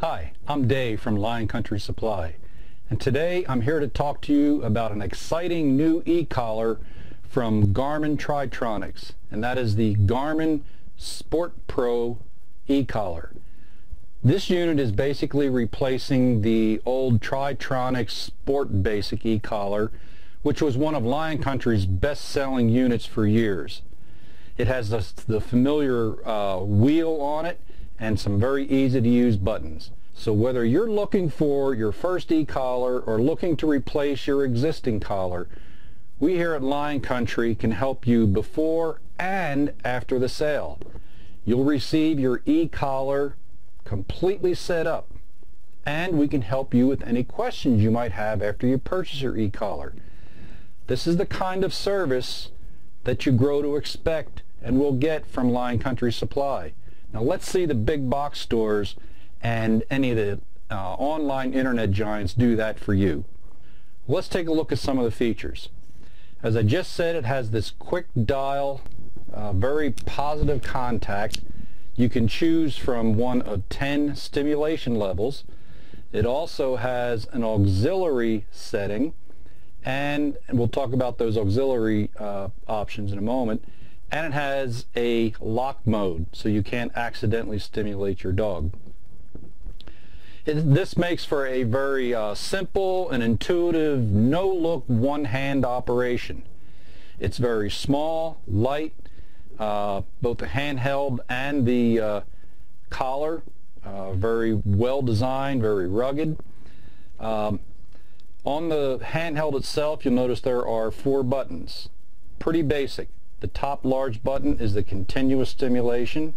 Hi, I'm Dave from Lion Country Supply and today I'm here to talk to you about an exciting new e-collar from Garmin Tri-Tronics and that is the Garmin Sport Pro e-collar. This unit is basically replacing the old Tri-Tronics Sport Basic e-collar which was one of Lion Country's best-selling units for years. It has the, the familiar uh, wheel on it and some very easy to use buttons. So whether you're looking for your first e-collar or looking to replace your existing collar, we here at Lion Country can help you before and after the sale. You'll receive your e-collar completely set up and we can help you with any questions you might have after you purchase your e-collar. This is the kind of service that you grow to expect and will get from Lion Country Supply. Now let's see the big box stores and any of the uh, online internet giants do that for you. Let's take a look at some of the features. As I just said, it has this quick dial, uh, very positive contact. You can choose from one of 10 stimulation levels. It also has an auxiliary setting, and we'll talk about those auxiliary uh, options in a moment and it has a lock mode so you can't accidentally stimulate your dog. It, this makes for a very uh, simple and intuitive no-look one-hand operation. It's very small, light, uh, both the handheld and the uh, collar, uh, very well designed, very rugged. Um, on the handheld itself you'll notice there are four buttons. Pretty basic. The top large button is the continuous stimulation.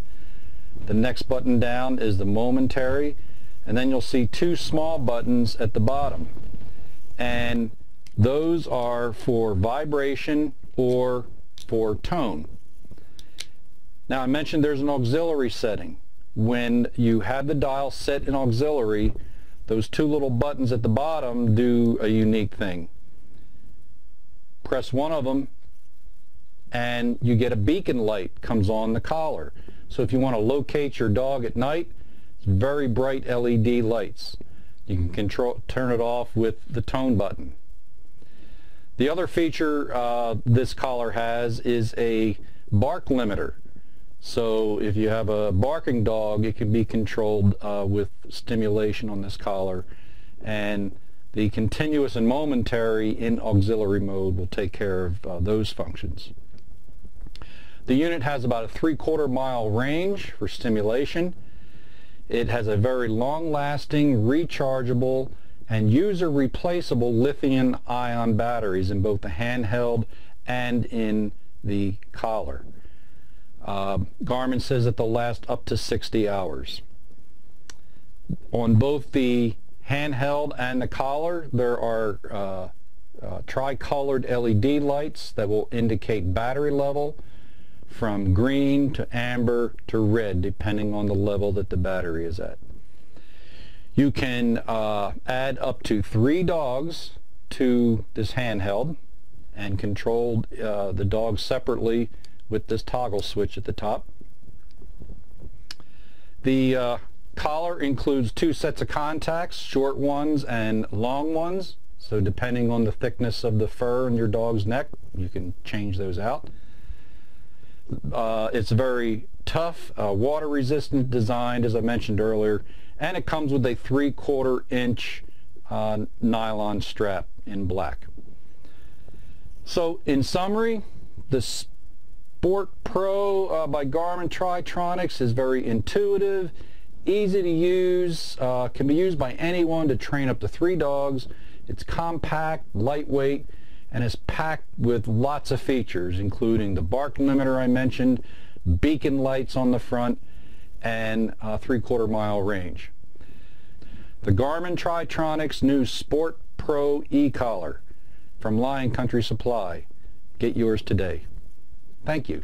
The next button down is the momentary. And then you'll see two small buttons at the bottom. And those are for vibration or for tone. Now I mentioned there's an auxiliary setting. When you have the dial set in auxiliary, those two little buttons at the bottom do a unique thing. Press one of them and you get a beacon light comes on the collar. So if you want to locate your dog at night, it's very bright LED lights. You can control, turn it off with the tone button. The other feature uh, this collar has is a bark limiter. So if you have a barking dog, it can be controlled uh, with stimulation on this collar. And the continuous and momentary in auxiliary mode will take care of uh, those functions. The unit has about a three-quarter mile range for stimulation. It has a very long-lasting, rechargeable, and user-replaceable lithium-ion batteries in both the handheld and in the collar. Uh, Garmin says that they'll last up to 60 hours. On both the handheld and the collar, there are uh, uh, tri-colored LED lights that will indicate battery level from green to amber to red depending on the level that the battery is at. You can uh, add up to three dogs to this handheld and control uh, the dogs separately with this toggle switch at the top. The uh, collar includes two sets of contacts, short ones and long ones. So depending on the thickness of the fur in your dog's neck, you can change those out. Uh, it's very tough, uh, water resistant designed as I mentioned earlier and it comes with a three quarter inch uh, nylon strap in black. So in summary the Sport Pro uh, by Garmin Tri-Tronics is very intuitive, easy to use, uh, can be used by anyone to train up to three dogs. It's compact, lightweight, and is packed with lots of features including the bark limiter I mentioned, beacon lights on the front, and a three-quarter mile range. The Garmin Tri-Tronics new Sport Pro e-collar from Lion Country Supply. Get yours today. Thank you.